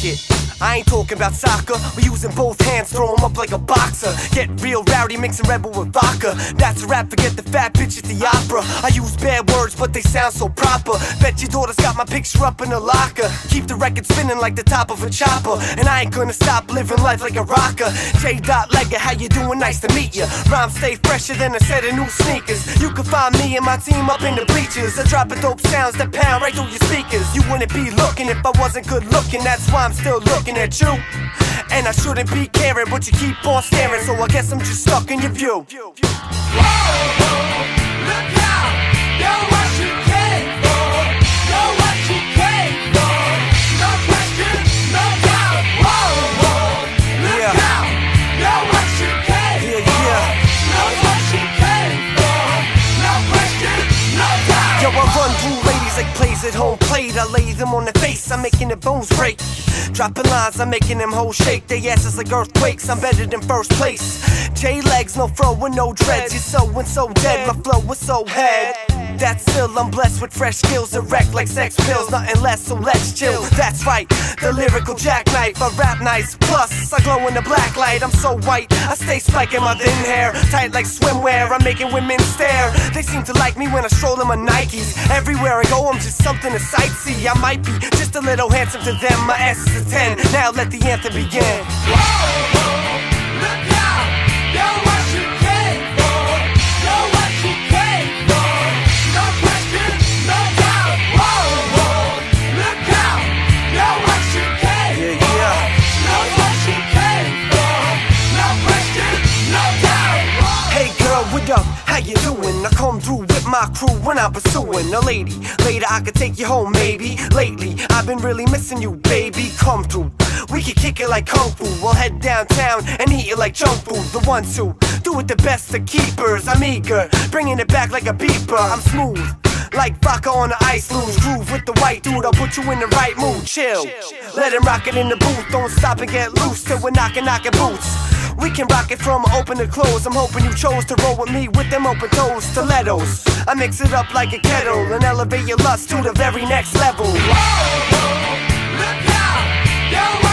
kick it. I ain't talking about soccer. We using both hands, throw 'em up like a boxer. Get real rowdy, mixing Red Bull with vodka. That's a rap, forget the fat bitch at the opera. I use bad words, but they sound so proper. Bet your daughter's got my picture up in the locker. Keep the record spinning like the top of a chopper. And I ain't gonna stop living life like a rocker. J. Dot Lega, how you doing? Nice to meet ya. Rhymes stay fresher than a set of new sneakers. You can find me and my team up in the bleachers. I drop a dope sounds that pound right through your speakers. You wouldn't be looking if I wasn't good looking. That's why I'm still looking at you. And I shouldn't be caring, but you keep on staring. So I guess I'm just stuck in your view. Yeah. At home plate. I lay them on the face, I'm making the bones break. Dropping lines, I'm making them whole shake. They asses like earthquakes, I'm better than first place. J legs, no fro with no dreads. You're so and so dead, my flow was so head. That's still, I'm blessed with fresh skills, erect like sex pills, nothing less, so let's chill. That's right, the lyrical jackknife, I rap nice. Plus, I glow in the black light, I'm so white. I stay spiking my thin hair, tight like swimwear, I'm making women stare. They seem to like me when I stroll in my Nikes. Everywhere I go, I'm just something to sightsee. I might be just a little handsome to them, my ass is a 10. Now let the anthem begin. Yeah, up? How you doing? I come through with my crew when I'm pursuing a lady. Later I could take you home, maybe. Lately, I've been really missing you, baby. Come through. We can kick it like kung fu. We'll head downtown and eat it like junk food. The ones who do it the best of keepers. I'm eager, bringing it back like a beeper. I'm smooth. Like vodka on the ice, lose groove with the white dude. I'll put you in the right mood. Chill, let him rock it in the booth. Don't stop and get loose till we're knocking, knocking boots. We can rock it from open to close. I'm hoping you chose to roll with me with them open toes, stilettos. I mix it up like a kettle and elevate your lust to the very next level. Whoa, whoa, look out, yo.